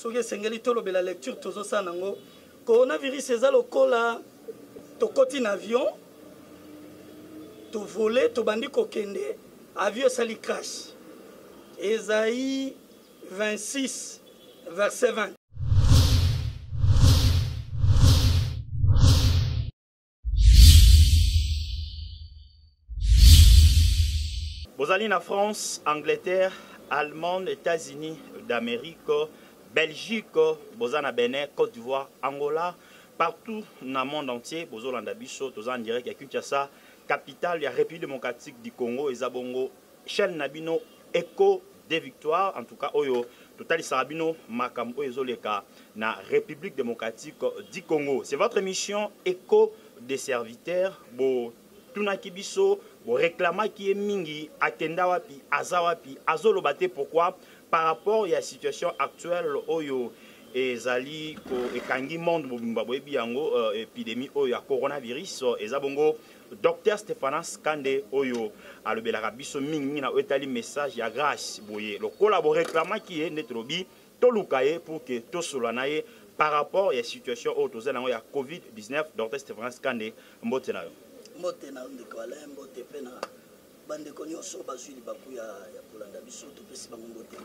soki esengeli tolobela lecture tozosala nango coronavirus eza lokola tokoti na avion tovole tobandi kokende avion esali crash ezai 26 verset 20 bozali na france angleterre allemagne états-unis d'amérique belgique boza na benin côte d'ivoire angola partout na monde entier bozolanda biso toza en direct ya kinshasa capitale ya république démocratique du congo eza bongo chaîne na bino eco de victoire en tout cas oyo totalisaka bino makambo oyo ezoleka na république démocratique du congo c'est votre émission écho des serviteurs botunaki biso boreklamaki ye mingi akenda wapi aza wapi azoloba te pourquoi par rapport ya situation actuelle oyo ezali ekangi monde mobimba boyebi yango euh, epidémie oyo ya coronavirus eza bongo Docteur Stephanas Kande oyo alobelaka biso mingi mingi na oyo etali message ya grâce boye lokola bo réclamaki ye nde tolobi toluka ye pour que tosola na ye par rapport ya situation oyo tozali yango ya covid-19 Docteur Stephanas Kande mbote na yo mbote na yo ndeko Alain mbote mpe na bandeko nyonso bazwi libaku ya, ya kolanda biso topesi bango mbote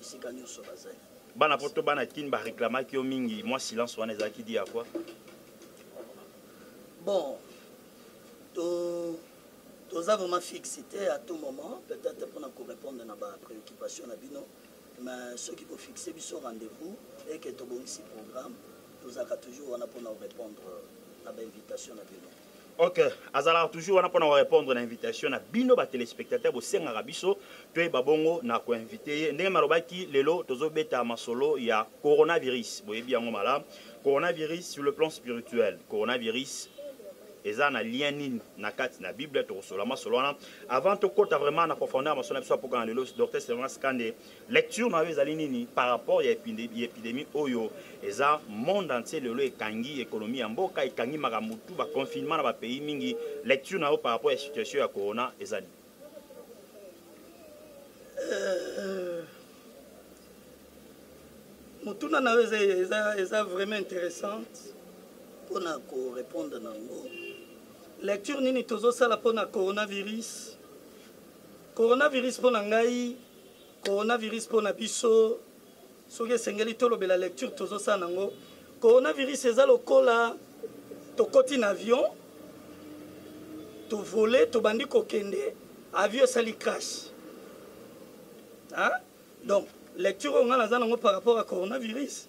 esika nyonso bazali bana poto bana kin bareklamaki yo mingi mwa silence wana ezalaki di ya kwa Bon, to toza vraiment fixe te à tout moment peut-être mpona korépondre na bapréoccupation na bino mais soki bofixe biso rendez-vous eke tobongisi programme tozalaka toujours wana mpona korépondre na bainvitation na bino ok azalaka toujours wana mpona korépondre na invitation na bino batelespectateur bosengaka biso toyeba bongo na koinvite ye ndenge malobaki lelo tozobeta masolo ya coronavirus boyebi yango malamu Coronavirus sur le plan spirituel, coronavirus eza na lien nini na kati na bible tokosola masolo wana avant tokɔta vraiment na profondeur ya masolo na biso ya mpoka na lelo docteur sermas kande lecture na yo ezali nini par rapport ya epidemie oyo eza monde entier lelo ekangi ekonomi ya mboka ekangi makambo tu baconfinement na bapays mingi lecture na yo par rapport ya situation ya corona ezali euh, motuna na yo eza, eza, eza vraiment interessante mpo na korépondre na yango lecture nini tozosala mpo na coronavirus coronavirus mpo na ngai coronavirus mpo na biso soki esengeli tolobela lecture tozosala na yango coronavirus eza lokola tokoti na avion tovole tobandi kokende avion esali crash Donc lecture oyo ngai naza nango par rapport à coronavirus,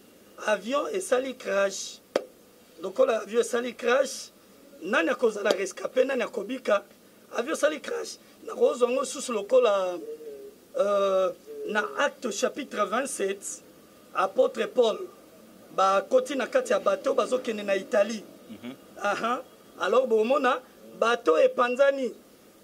avion esali crash, lokola avion esali crash, nani akozala rescape, nani akobika? Avion esali crash, nakozwa yango susu lokola euh, na acte chapitre 27 apôtre Paul bakoti na kati ya bateau bazokende na Italie. Mm -hmm. Aha. Alors bomona bateau epanzani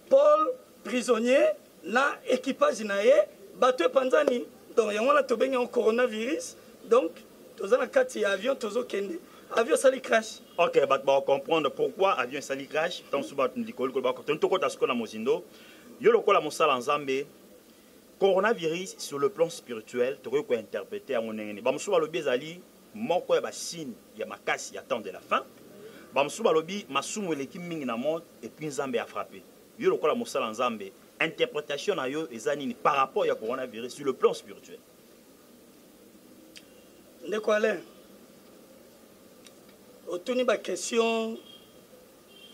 Paul prisonnier na equipage na ye bato epanzani donc yango wana tobengi yango coronavirus donc toza na kati ya avion tozokende avion esali crash ok bato bakocomprendre pourquoi avion esali crash ntango mosusu bato likolikoli bakotoni tokota sikoyo na mozindo yo lokola mosala nzambe coronavirus sur le plan spirituel tokoki kointerprete yango ndenge nini bamosusu balobi ezali Moko ya ba signe ya makasi ya temps de la fin ba mosusu balobi masumu eleki mingi na monde et puis nzambe a frappe yo lokola mosala nzambe interpretation na yo eza nini par rapport ya coronavirus sur le plan spirituel? Ndeko Alain, otuni ba question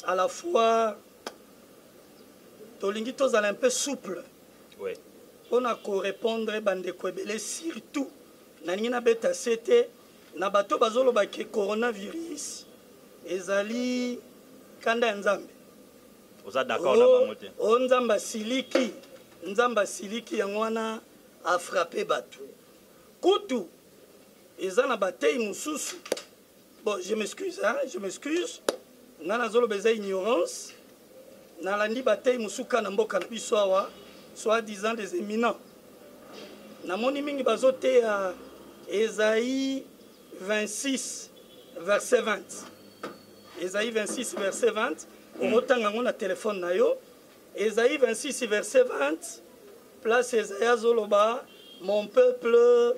à la fois tolingi tozala un peu souple oui. mpona korepondre bandeko ebele surtout nalingi nabeta sete na bato bazoloba ke coronavirus ezali kanda ya nzambe oza d'accord na oh, bango te o oh, nzambe asiliki nzambe asiliki yango wana afrape bato kutu eza na bateyi mosusu bon je m'excuse hein je m'excuse nga nazoloba eza ignorance nalandi batei mosuka na mboka na biso awa soit disant des éminents namoni mingi bazoteya ezai 26 verset 20 ezai 26 verset 20 hmm. okotanga yango na telefone na yo ezai 26 verset 20 place ezai azoloba mon peuple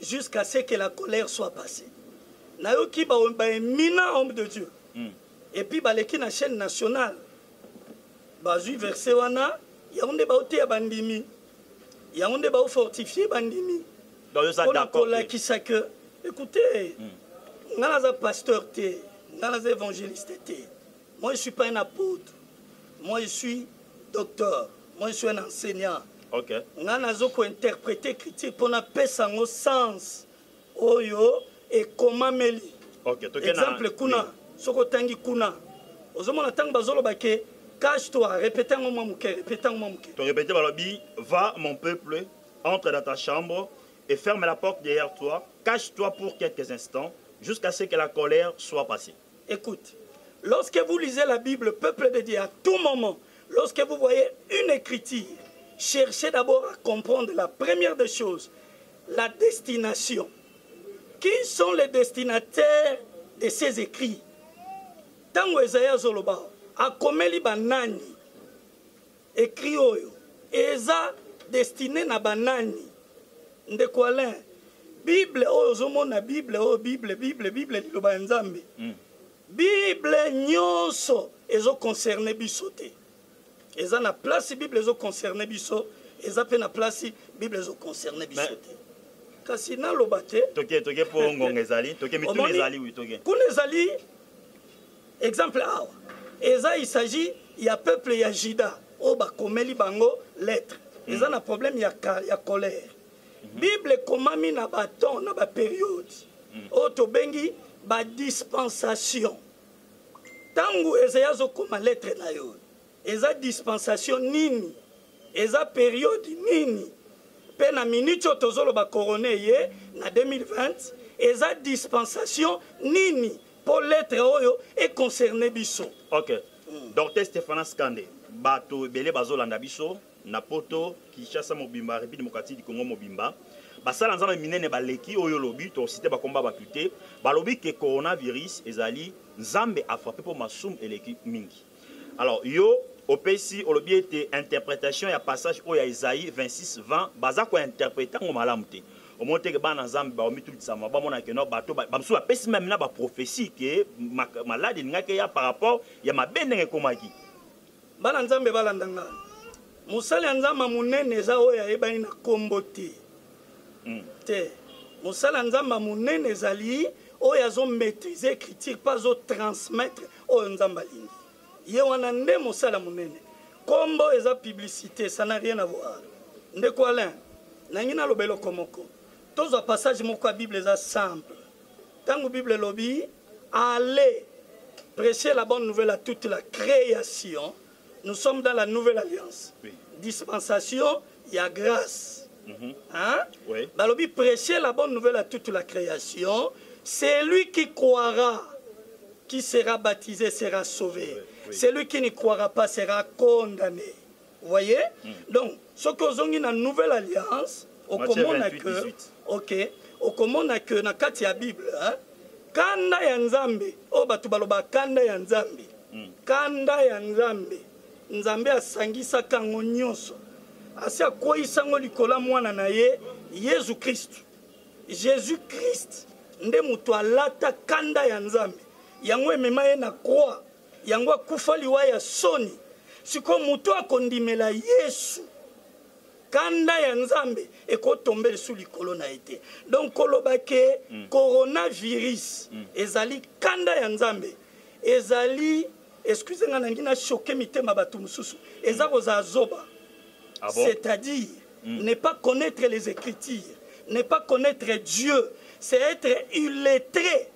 jusqu'à ce que la colère soit passée nayoki ba éminent homme de dieu mm. et puis baleki na chaîne nationale bazwi verset wana yango nde baoteya bandimi yango nde baofortifie bandimi mpona kolakisa que écoute mm. ngai naza pasteur te ngai naza évangéliste te Moi je suis pas un apôtre. Moi je suis docteur. Moi je suis un enseignant. OK. Nga nazo ko interpréter critique pona pesa ngo sens oyo ekomameli. OK, tokena. Exemple kuna oui. soki otangi kuna ozomona ntango bazoloba ke cache toi répète yango mwa moke répète yango mwa moke torépète balobi va mon peuple entre dans ta chambre et ferme la porte derrière toi cache toi pour quelques instants jusqu'à ce que la colère soit passée écoute lorsque vous lisez la bible peuple de dieu à tout moment lorsque vous voyez une écriture cherchez d'abord à comprendre la première des choses la destination qui sont les destinataires de ces écrits ntango ezayi azoloba akomeli banani Ecrit oyo eza destine na ba nani? Ndeko Alain, Bible oyo ozomona, Bible oyo, Bible, Bible, Bible, liloba ya Nzambe. Mm. Bible nyonso ezo concerne biso te. Eza na place Bible ezo concerne biso, eza pe na place Bible ezo concerne biso te. Kasi naloba te. Toke toke po ngonga ezali, toke mituna ezali oui toke. Kuna ezali Exemple awa eza il s'agit ya peuple ya Juda oyo bakomeli bango lettre hmm. eza na problème ya, ya colère hmm. bible ekomami na baton na baperiode hmm. oyo tobengi badispensation ntango ezaya azokoma lettre na yo eza dispensation nini eza periode nini mpe na minute oyo tozoloba corone ye na 2020 eza dispensation nini po lettre oyo e concerne biso ok mm. docteur stephanas kande bato ebele bazolanda biso na poto kinshasa mobimba république démocratique du congo mobimba basala nzambe minene baleki oyo olobi tosite bakomba bato te balobi ke coronavirus ezali nzambe afrape mpo masumu eleki mingi Alors yo opesi olobi ete interpretation ya passage oyo ya Esaïe 26 20 baza ko interpreta ngo malamu te. Omoni te ke bana Nzambe ba omitulisa ma bamona ke no bato ba bamsu bapesi meme na ba prophetie ke malade ningaki ya par rapport ya mabe ndenge ekomaki. Bana Nzambe balanda nga. Mosali ya Nzambe monene eza oyo ayebani na kombo te. Mm. Te. Mosali ya Nzambe monene ezali oyo azo maîtriser écriture pas azo transmettre Oyo nzambe alingi ye wana nde mosala monene kombo eza publicite ça n'a rien à voir ndeko Alain nangi naloba eloko moko tozwa passage moko ya bible eza simple ntango bible elobi aller prêcher la bonne nouvelle à toute la création nous sommes dans la nouvelle alliance dispensation il y a grâce. Mm-hmm. hein? oui. prêcher la bonne nouvelle à toute la création c'est lui qui croira qui sera baptisé sera sauvé celui qui ne croira pas sera condamné vous voyez mm. ce que nous dans une nouvelle alliance okomona que ok okomona que na kati ya bible hein? kanda ya nzambe oyo bato baloba kanda ya nzambe hmm. kanda ya nzambe nzambe asangisaka yango nyonso asi akweyisa yango likolo ya mwana na ye yesu kristu jésus krist nde moto alata kanda ya nzambe yango emema ye na croix yango akufa liwa ya soni sikoyo moto akondimela yesu kanda ya nzambe ekotombe lisu likolo na ye te donc koloba ke mm. coronavirus mm. ezali kanda ya nzambe ezali excuse nga nangi na choke mitema bato mosusu eza mm. kozala zoba ah bon? c'est-à-dire mm. ne pas connaître les écritures ne pas connaître dieu c'est être illettré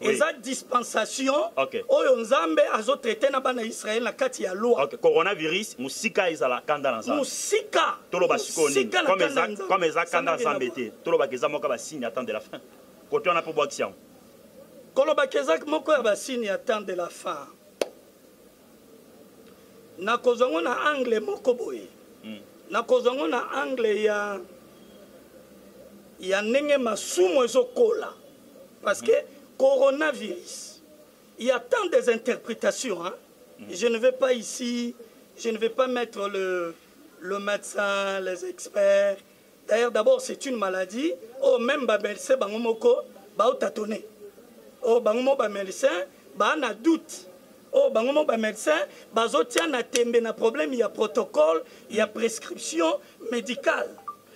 Oui. eza dispensation Ok. oyo nzambe azotraite na bana ya israel na kati ya loi ok coronavirus mosika ezala kanda na nzambe mosika toloba sikoyo nini mosika na Comme kanda eza- ya Nzambe. comme eza Ça n'a kanda rien à nzambe voir. te tolobaka eza moko ya basigne ya temps de la fin kote wana mpo bwakisi yango kolobaka eza moko ya basini ya temps de la fin nakozwa yango na angle moko boye hmm. nakozwa yango na angle ya ya ndenge masumu ezokola parce que hmm. coronavirus il y a tant des interprétations hein? Hmm. je ne vais pas ici je ne vais pas mettre le, le médecin les experts D'ailleurs d'abord c'est une maladie oyo meme ba medecins bango moko bao tatone oyo bango moko ba medecins baa na doute oyo bango moko ba medecins bazotia na tembe na problème ya protocole ya prescription médicale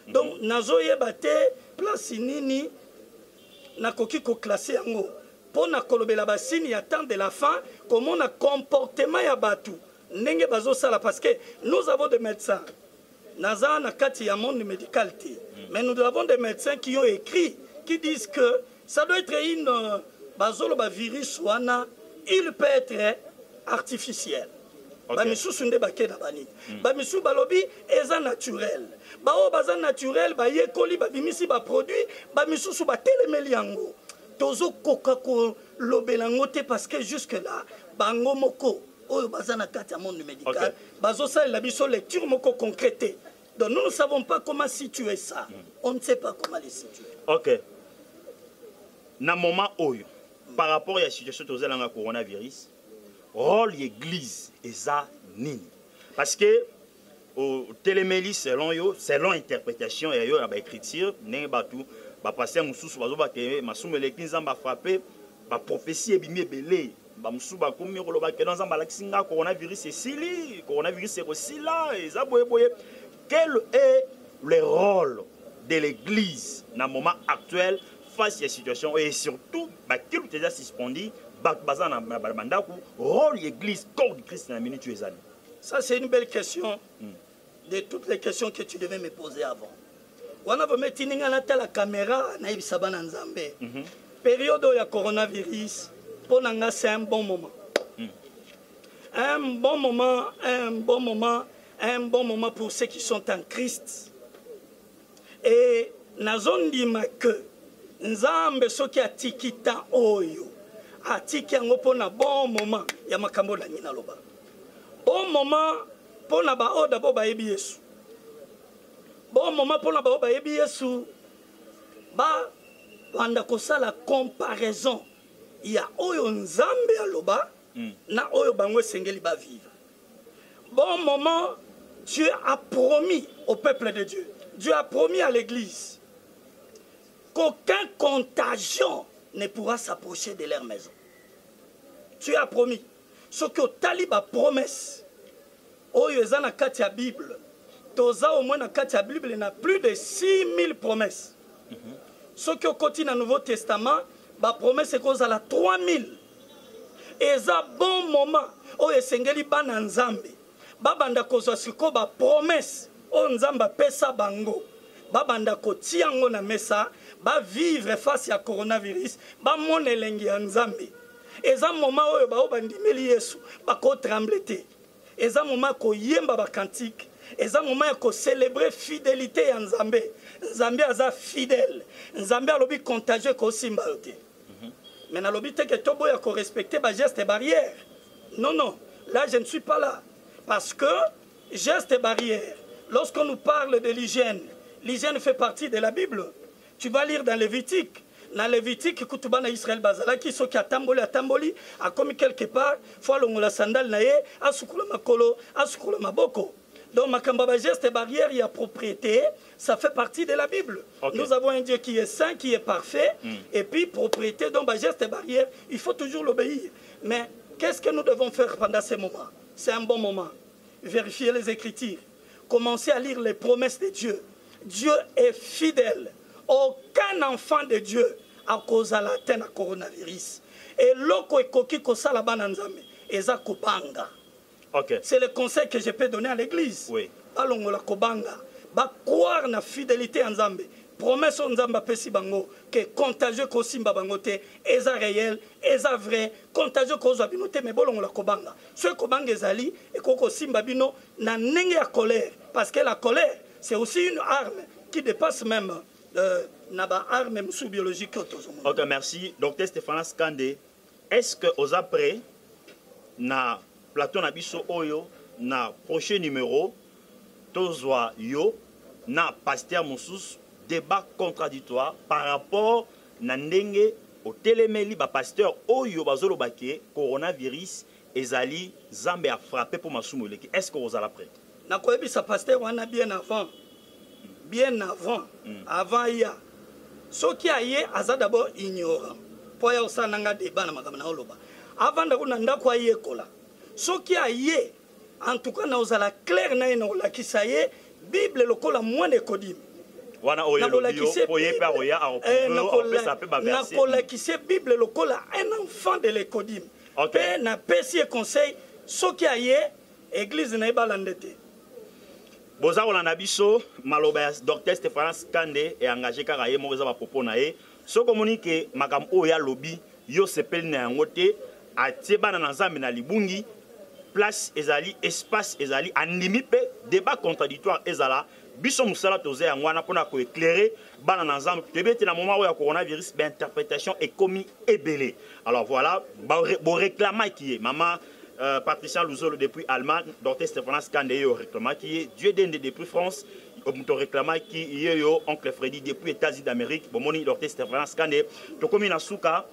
donc nazoyeba te place nini nakoki koklase yango mpo na kolobela basini ya temps de la fin komona comportement ya bato ndenge bazosala parce que nous avons des médecins Naza na kati ya monde medical te. Mm. Mais nous avons des médecins qui ont écrit qui disent que ça doit être une euh, bazolo ba virus wana il peut être artificiel. Okay. bamisusu nde bake na banini mm. bamisusu balobi eza naturel baoyo baza naturel bayekoli babimisi baproduit bamisusu batelemeli yango tozokoka kolobela yango te parce que jusque là bango moko oyo baza na kati ya monde médical okay. bazosalela biso lecture moko concret te donc nous ne savons pas comment situer ça mm. on ne sait pas comment les situer ok na moment oyo mm. par rapport ya situation tozalanga coronavirus rôle ya église eza nini parce que otelemeli selon yo selon interprétation ya yo ya baécriture ndenge bato bapaster mosusu bazoba ke masumu eleki nzambe afrape baprophesie ebimi ebele bamosusu bakomi koloba keno nzambe alakisi nga coronavirus esili coronavirus ekosila eza boyeboye quel est le rôle de l'église na moment actuel face ya situation oyo et surtout bakilutu eza suspendi bato baza na bandako rôle ya église corps du christ na minute oyo ezali Ça, c'est une belle question mm. de toutes les questions que tu devais me poser avant. wana vraimen etindi ngai natala kamera nayebisa bana nzambe mm -hmm. periode oyo ya coronavirus mpo na ngai c'est un bon moment mm. un bon moment un bon moment un bon moment pour ceux qui sont en christ et nazondima que nzambe soki atiki temps oyo atiki yango mpo na bon moment ya makambo olangi naloba Au moment mpo na baoyo d'abord bayebi Yesu, bon moment mpo na baoyo bayebi Yesu babanda kosala comparaison ya oyo Nzambe aloba mm. na oyo bango esengeli bavivre. Bon moment, Dieu a promis au peuple de Dieu, Dieu a promis à l'Église qu'aucun contagion ne pourra s'approcher de leur maison. Dieu a promis. soki otali ba promesse oyo eza na kati ya bible toza au moins na kati ya bible na plus de 6000 promesse mm -hmm. soki okoti na nouveau testament ba promesse ekozala 3000 eza bon moment oyo esengeli bana nzambe babanda kozwa sikoyo bapromese oyo nzambe apesa bango babanda kotia yango na mesa bavivre face ya coronavirus bamona elengi ya nzambe eza moma oyo baoyo bandimeli yesu bakotremble te eza moma ya koyemba bakantike eza moma ya kocelebre fidelite ya nzambe nzambe aza fidele nzambe alobi contagie ekosimba yo te mais nalobi te ke toboya korespecte bageste barrière non non là je ne suis pas là parce que geste barrière lorsqu'on nous parle de l'hygiène l'hygiène fait partie de la bible tu vas lire dans lévitique na levitike kutu bana israele bazalaki soki atamboli atamboli akomi quelque part fo alongola sandale na ye asukola makolo asukola maboko donc makambo ya bageste barrière ya propriété ça fait partie de la Bible nous avons un Dieu qui est saint qui est parfait hmm. et puis propriété donc ba geste barrière il faut toujours l'obéir mais qu'est-ce que nous devons faire pendant ces moments c'est un bon moment vérifier les écritures commencer à lire les promesses de Dieu Dieu est fidèle aucun enfant de Dieu akozala te à coronavirus Et eloko ekoki kosala bana nzambe eza kobanga okay. c'est le conseil que je peux donner à l'église oui. balongola kobanga bacroire na fidélité ya nzambe promesse oyo nzambe apesi bango ke contagieux kosimba bango te eza réel eza vrai contagieux kozwa bino te me bolongola kobanga soki kobanga ezali ekoki kosimba bino na ndenge ya colère parce que la colère c'est aussi une arme qui dépasse même euh, na baarme mosusu biologique oyo tozomona ok merci docteur stéphanas kande Est ce que oza pret na plateau na biso oyo na prochain numero tozwa yo na pasteur mosusu debat contradictoire par rapport na ndenge otelemeli ba pasteur oyo bazoloba ke coronavirus ezali nzambe a frappe mpo masumu eleki est ce que okozala pret? Nakoyebisa pasteur wana bien avant. bien avant mm. avant aya soki aye aza d'abord ignorant mpo aya osala na nga deba na makambo na oloba avanda kuna ndako ayekola soki aye en tout cas nakozala claire na ye nakolakisa ye bible lokola mwana ekodimi wana oyo elobi yo mpo ye mpe akoya akopesa eh, mpe baverse nakolakise bible lokola un enfant de l'ekodime mpe napesi ye conseil soki aye eglize na ye balanda te boza kolanda biso maloba ya docteur stéphanas kande eengage kaka ye moko eza bapropo na ye soki omoni ke makambo oyo ye alobi yo osepeli na yango te atie bana na nzambe na libungi place ezali espace ezali andimi mpe débat contradictoire ezala biso mosala toza yango wana mpona koeclaire bana na nzambe toyebi ete na moment oyo ya coronavirus bainterprétation ekomi ebele alors voilà boreclamaki ye mama Euh, Patricia Luzolo depuis Allemagne, Dorothée Stéphanas Kande yo réclamaki ye, Dieu Dende depuis France, moto réclamaki ye yo, Oncle Freddy depuis États-Unis d'Amérique, bomoni Dorothée Stéphanas Kande, tokomi na suka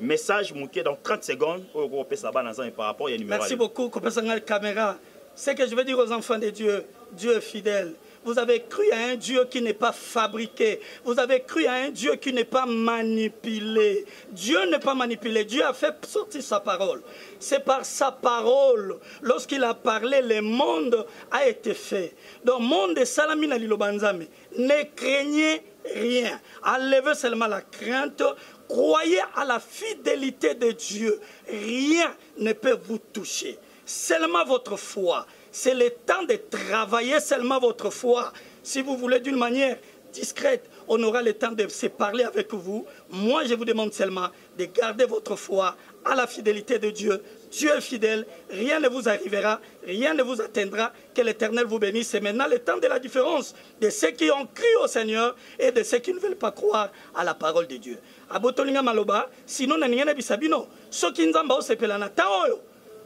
message moke dans 30 secondes oyo okopesa bana nzambe par rapport ya numéro merci beaucoup kopesa ngai caméra ce que je veux dire aux enfants de dieu dieu est fidèle Vous avez cru à un Dieu qui n'est pas fabriqué. Vous avez cru à un Dieu qui n'est pas manipulé. Dieu n'est pas manipulé. Dieu a fait sortir sa parole. C'est par sa parole, lorsqu'il a parlé, le monde a été fait. Donc, monde de Salamina Lilobanzame, ne craignez rien. Enlevez seulement la crainte. Croyez à la fidélité de Dieu. Rien ne peut vous toucher. Seulement votre foi. C'est le temps de travailler seulement votre foi. Si vous voulez d'une manière discrète, on aura le temps de se parler avec vous. Moi, je vous demande seulement de garder votre foi à la fidélité de Dieu. Dieu est fidèle, rien ne vous arrivera, rien ne vous atteindra, que l'Éternel vous bénisse. C'est maintenant le temps de la différence de ceux qui ont cru au Seigneur et de ceux qui ne veulent pas croire à la parole de Dieu. abotolinga maloba sinon na bisabino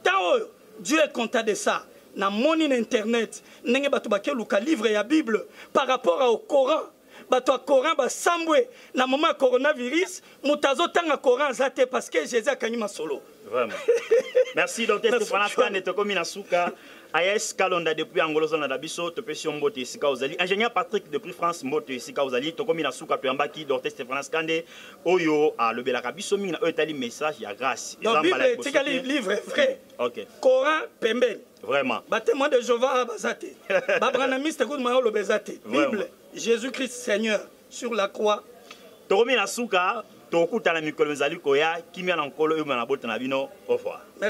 Temps oyo Dieu est content de ça. Na moni na internet ndenge bato bake luka livre ya bible par rapport au coran bato ya coran basambwe na moment ya coronavirus moto azotanga coran aza te parce que jesus akangi masolo Vraiment. Merci docteur Merci, Stefana John. Kane tokomi na suka. AS Kalonda depuis Angola zona na biso topesi yo mbote esika ozali. Ingénieur Patrick depuis France mbote esika ozali. Tokomi na suka toyambaki Dorte Stéphanas Kande oyo alobelaka biso mingi na oyo etali message ya grâce. Eza mbala ya tika livre vrai. OK. Coran pembeni. Vraiment. Ba témoins de Jéhovah baza te. Ba branamiste kutu mayo lobeza te. Bible Jésus-Christ Seigneur sur la croix. Tokomi na suka tokutana mikolo mizali koya kimia na nkolo euma na bota na bino au revoir.